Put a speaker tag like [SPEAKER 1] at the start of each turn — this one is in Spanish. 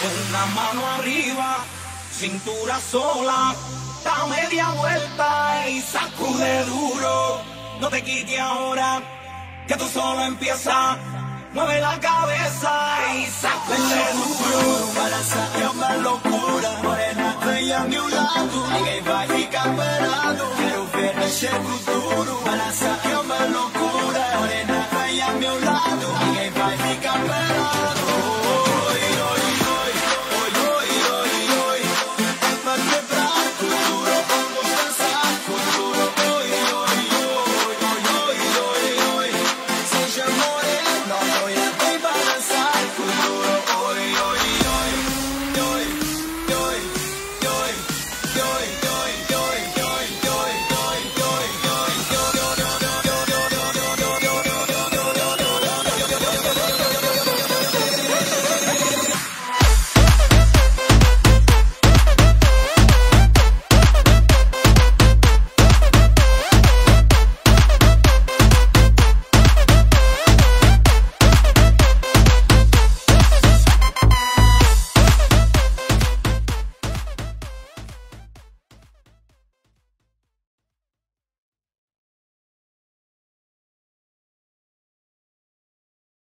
[SPEAKER 1] con la mano arriba, cintura sola, da media vuelta y sacude duro. No te quite ahora, que tú solo empieza. Mueve la cabeza y sacude duro.
[SPEAKER 2] Para sacar una locura, morena, estrella a mi lado. Llegué y camperado, quiero ver ese futuro. Para sacar una locura, morena, estrella a mi lado. Llegué y camperado.